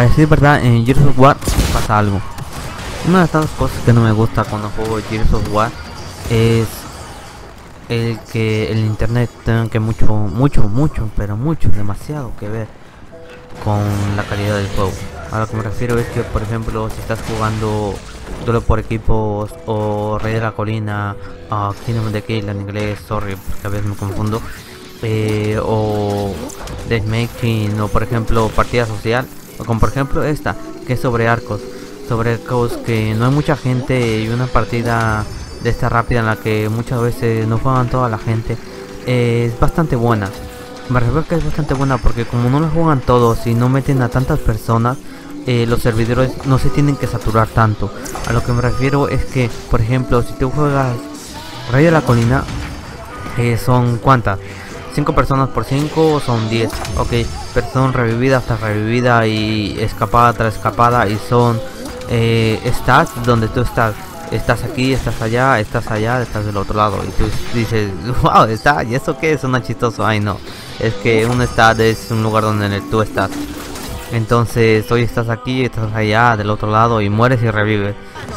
a decir verdad, en Gears of War pasa algo. Una de las cosas que no me gusta cuando juego Gears of War es el que el internet tenga que mucho, mucho, mucho, pero mucho, demasiado que ver con la calidad del juego. A lo que me refiero es que, por ejemplo, si estás jugando duelo por equipos o Rey de la Colina, uh, Kingdom of the Kill en inglés, sorry, porque a veces me confundo, eh, o Deathmaking, o por ejemplo, partida social, o como por ejemplo esta, que es sobre arcos, sobre arcos que no hay mucha gente y una partida de esta rápida en la que muchas veces no juegan toda la gente, es bastante buena. Me refiero que es bastante buena porque como no lo juegan todos y no meten a tantas personas, eh, los servidores no se tienen que saturar tanto. A lo que me refiero es que, por ejemplo, si tú juegas Rey de la Colina, eh, son cuántas? 5 personas por 5 son 10. Ok, pero son revivida hasta revivida y escapada tras escapada y son eh, donde tú estás. Estás aquí, estás allá, estás allá, estás del otro lado. Y tú dices, wow, está, ¿y eso qué es? Una chistoso. Ay, no. Es que un estado es un lugar donde tú estás. Entonces hoy estás aquí, estás allá del otro lado y mueres y revives.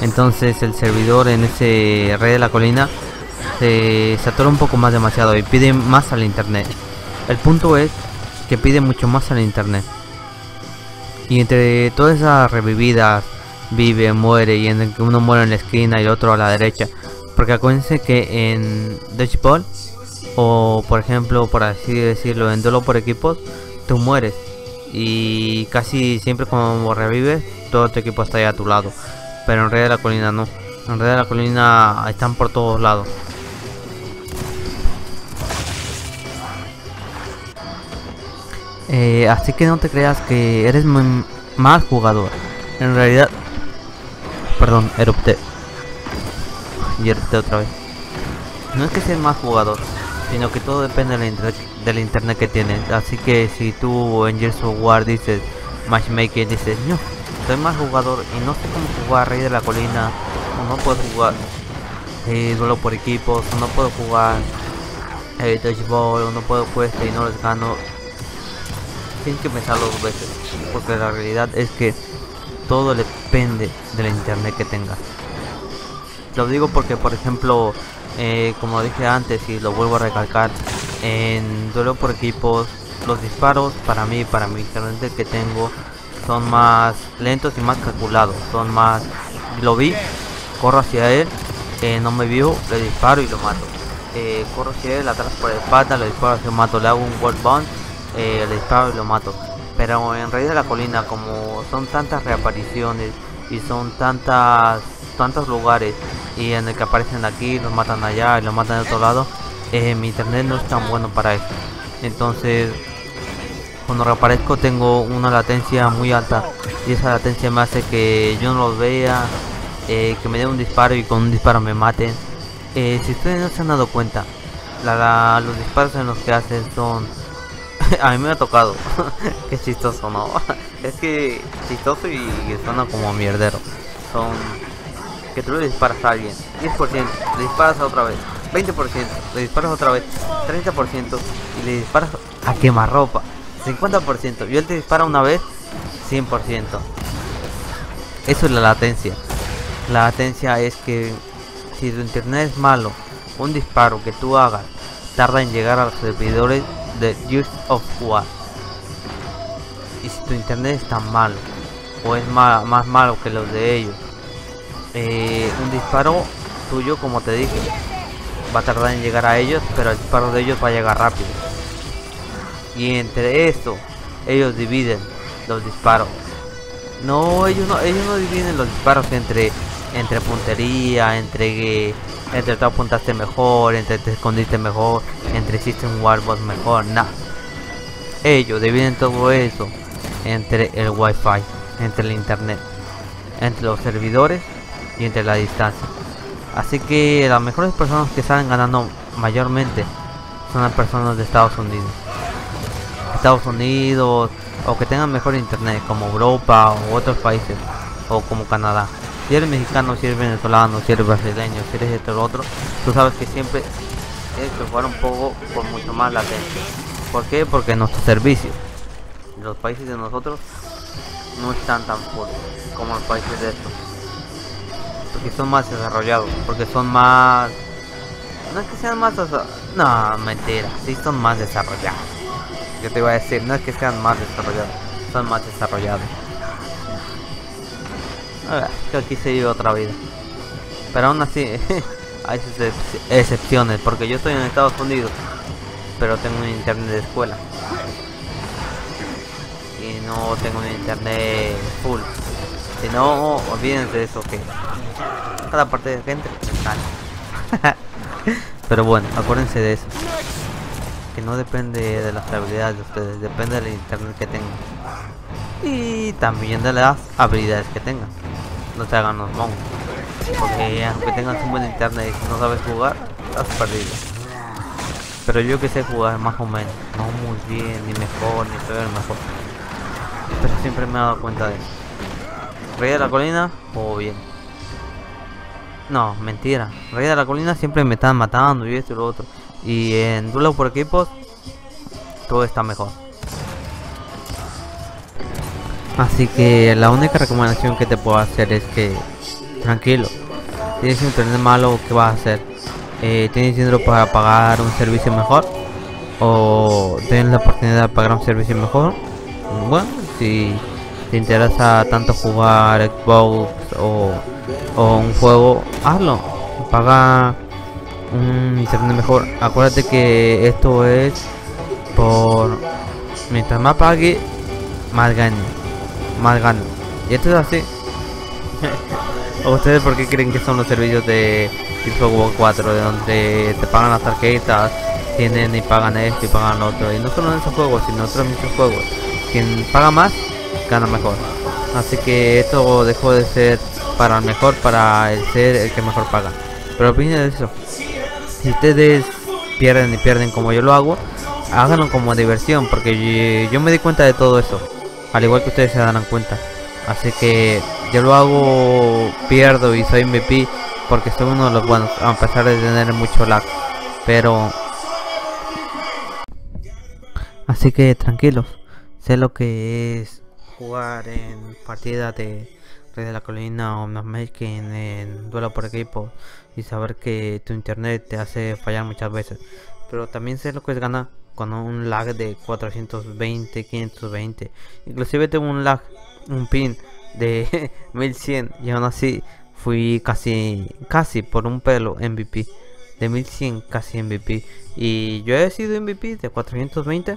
Entonces el servidor en ese rey de la colina se satura un poco más demasiado y pide más al internet. El punto es que pide mucho más al internet. Y entre todas esas revividas, vive, muere y en el que uno muere en la esquina y el otro a la derecha. Porque acuérdense que en Dodgeball o por ejemplo, por así decirlo, en duelo por equipos, tú mueres y casi siempre como revives, todo tu equipo está ahí a tu lado. Pero en Rey de la Colina no. En de la Colina están por todos lados. Eh, así que no te creas que eres más jugador. En realidad, perdón, erupté. Y erupté otra vez. No es que seas más jugador, sino que todo depende del internet, del internet que tienes. Así que si tú en Gears of War dices matchmaking, dices no, soy más jugador y no sé cómo jugar Rey de la Colina, no puedo jugar eh, duelo por equipos, no puedo jugar eh, dodgeball, no puedo cuesta y no les gano. Tienes que pensarlo dos veces, porque la realidad es que todo depende del internet que tengas. Lo digo porque, por ejemplo, eh, como dije antes y lo vuelvo a recalcar, en duelo por equipos, los disparos para mí, para mi internet que tengo, son más lentos y más calculados, son más... Lo vi, corro hacia él, eh, no me vio, le disparo y lo mato. Eh, corro hacia él, atrás por la espalda, le disparo hacia mato, le hago un wall bound, le disparo y lo mato. Pero en Rey de la Colina, como son tantas reapariciones y son tantas tantos lugares y en el que aparecen aquí, los matan allá y los matan de otro lado, eh, mi internet no es tan bueno para eso. Entonces, cuando reaparezco tengo una latencia muy alta y esa latencia me hace que yo no los vea, eh, que me dé un disparo y con un disparo me maten. Eh, si ustedes no se han dado cuenta, los disparos en los que hacen son... a mí me ha tocado. Qué chistoso, ¿no? es que chistoso y suena como mierdero. Son que tú le disparas a alguien, 10%, le disparas a otra vez, 20%, le disparas otra vez, 30% y le disparas a quemarropa, 50%, y él te dispara una vez, 100%. Eso es la latencia. La latencia es que si tu internet es malo, un disparo que tú hagas tarda en llegar a los servidores de Use of War. Y si tu internet es tan malo, o es más malo que los de ellos, eh, un disparo tuyo, como te dije, va a tardar en llegar a ellos, pero el disparo de ellos va a llegar rápido. Y entre eso, ellos dividen los disparos. No, ellos no, ellos no dividen los disparos entre entre puntería, entre entre te apuntaste mejor, entre te escondiste mejor, entre hiciste un wallbox mejor, nada. Ellos dividen todo eso entre el wifi, entre el internet, entre los servidores y entre la distancia. Así que las mejores personas que salen ganando mayormente son las personas de Estados Unidos. Estados Unidos o que tengan mejor internet como Europa o otros países o como Canadá. Si eres mexicano, si eres venezolano, si eres brasileño, si eres este o otro, tú sabes que siempre tienes que jugar un poco con mucho más latencia. ¿Por qué? Porque nuestro servicio, los países de nosotros, no están tan full como los países de estos. Porque son más desarrollados, porque son más... No es que sean más... No, mentira, sí son más desarrollados. Yo te iba a decir, no es que sean más desarrollados, son más desarrollados. A ver, que aquí se vive otra vida. Pero aún así, hay excepciones, porque yo estoy en Estados Unidos, pero tengo un internet de escuela. Y no tengo un internet full. Si no, olvídense de eso que cada parte de gente Pero bueno, acuérdense de eso. Que no depende de la estabilidad de ustedes, depende del internet que tengan. Y también de las habilidades que tengan. No se hagan los mongos. Porque aunque tengas un buen internet y no sabes jugar, estás perdido. Pero yo que sé jugar más o menos. No muy bien, ni mejor, ni peor, mejor. Pero siempre me he dado cuenta de eso. Rey de la colina, o bien. No, mentira. Rey de la colina siempre me están matando y esto y lo otro. Y en duelo por equipos, todo está mejor. Así que la única recomendación que te puedo hacer es que tranquilo. Tienes internet malo, ¿qué vas a hacer? Eh, ¿Tienes dinero para pagar un servicio mejor? ¿O tienes la oportunidad de pagar un servicio mejor? Bueno, si te interesa tanto jugar Xbox o, un juego, hazlo. Paga un internet mejor. Acuérdate que esto es por... Mientras más pague, más gane. Más gane. Y esto es así. ¿Ustedes por qué creen que son los servicios de Xbox 4? De donde te pagan las tarjetas, tienen y pagan esto y pagan otro. Y no solo en esos juegos, sino otros muchos juegos. Quien paga más, gana mejor. Así que esto dejó de ser para el mejor, para el ser el que mejor paga. Pero opinen de eso. Si ustedes pierden y pierden como yo lo hago, háganlo como diversión, porque yo, me di cuenta de todo eso. Al igual que ustedes se darán cuenta. Así que yo lo hago, pierdo y soy MVP porque soy uno de los buenos, a pesar de tener mucho lag. Pero... Así que tranquilos, sé lo que es jugar en partida de Rey de la Colina o Making en duelo por equipo y saber que tu internet te hace fallar muchas veces. Pero también sé lo que es ganar con un lag de 420, 520. Inclusive tengo un lag, un pin de 1100 y aún así fui casi, casi por un pelo MVP. De 1100 casi MVP. Y yo he sido MVP de 420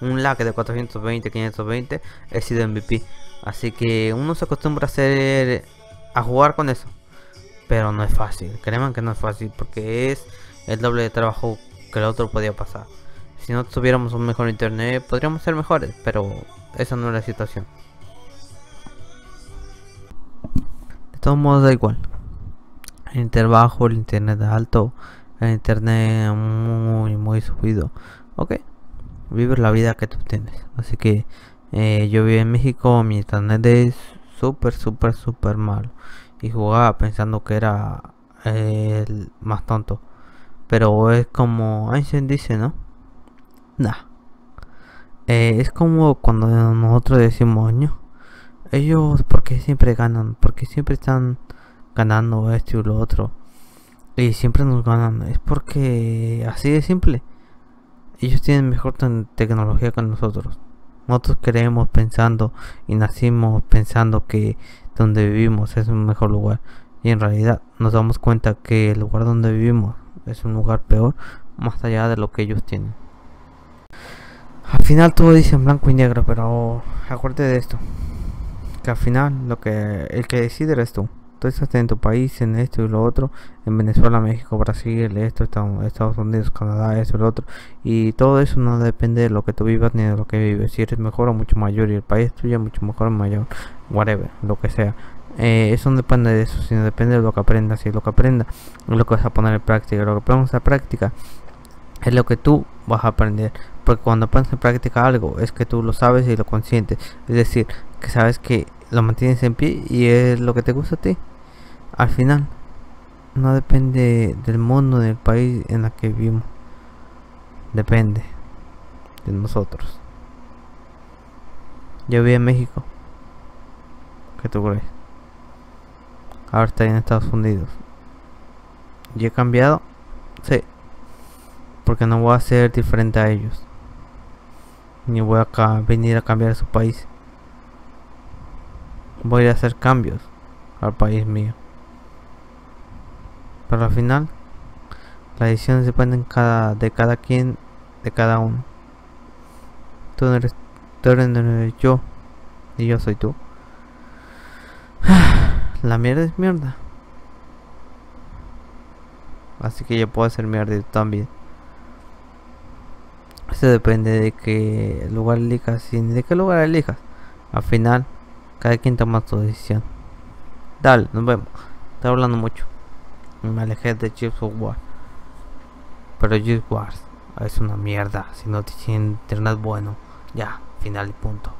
un lag de 420, 520, he sido MVP. Así que uno se acostumbra a hacer a jugar con eso. Pero no es fácil, créanme que no es fácil porque es el doble de trabajo que el otro podía pasar. Si no tuviéramos un mejor internet, podríamos ser mejores, pero esa no es la situación. De todos modos da igual. El internet bajo, el internet alto, el internet muy muy subido. Ok, vive la vida que tú tienes. Así que eh, yo vivo en México, mi internet es súper, súper, súper malo. Y jugaba pensando que era el más tonto. Pero es como Einstein dice, ¿no? Nah. Eh, es como cuando nosotros decimos, no, ellos porque siempre ganan, porque siempre están ganando esto y lo otro. Y siempre nos ganan. Es porque así de simple ellos tienen mejor tecnología que nosotros. Nosotros creemos pensando y nacimos pensando que donde vivimos es un mejor lugar. Y en realidad nos damos cuenta que el lugar donde vivimos es un lugar peor, más allá de lo que ellos tienen. Al final todo dice en blanco y negro, pero acuérdate de esto. Que al final lo que el que decide eres tú tú estás en tu país, en esto y lo otro, en Venezuela, México, Brasil, esto, Estados Unidos, Canadá, eso y lo otro, y todo eso no depende de lo que tú vivas ni de lo que vives, si eres mejor o mucho mayor, y el país tuyo mucho mejor o mayor, whatever, lo que sea. Eh, eso no depende de eso, sino depende de lo que aprendas, y lo que aprendas es lo que vas a poner en práctica, lo que pongas en práctica es lo que tú vas a aprender. Porque cuando pones en práctica algo, es que tú lo sabes y lo consientes. Es decir, que sabes que lo mantienes en pie y es lo que te gusta a ti al final no depende del mundo del país en el que vivimos depende de nosotros yo vivo en México ¿Qué tú crees? Ahora estoy en Estados Unidos. ¿Y he cambiado? Sí. Porque no voy a ser diferente a ellos. Ni voy a venir a cambiar su país. Voy a hacer cambios al país mío. Pero al final, las decisiones dependen cada, de cada quien, de cada uno. Tú no eres, tú eres yo, y yo soy tú. La mierda es mierda. Así que yo puedo hacer mierda también. Eso depende de qué lugar elijas y de qué lugar elijas. Al final, cada quien toma su decisión. Dale, nos vemos. Estoy hablando mucho. Me alejé de Chips of War. Pero Chips Wars es una mierda. Si no tiene internet bueno, ya, final y punto.